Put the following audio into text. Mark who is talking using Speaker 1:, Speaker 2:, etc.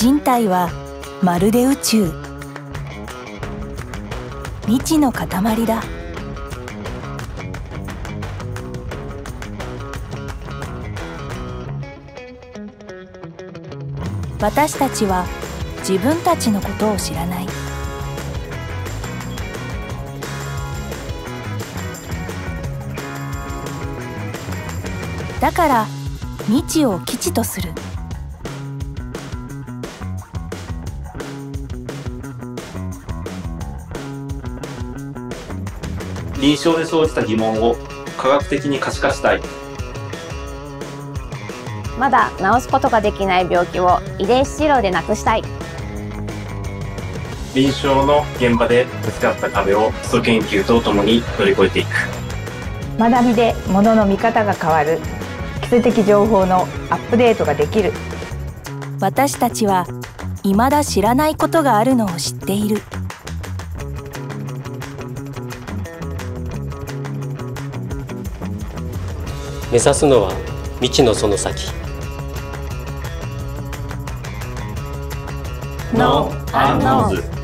Speaker 1: 人体はまるで宇宙。未知の塊だ。私たちは自分たちのことを知らない。だから未知を基地とする。
Speaker 2: 臨床で生じた疑問を科学的に可視化したい。
Speaker 3: まだ治すことができない病気を遺伝子治療でなくしたい。
Speaker 2: 臨床の現場でぶつかった壁を基礎研究とともに乗り越えていく。
Speaker 4: 学びで物の見方が変わる。基礎的情報のアップデートができる。
Speaker 1: 私たちは未だ知らないことがあるのを知っている
Speaker 5: 目指すのは未知のその先。
Speaker 2: No unknowns.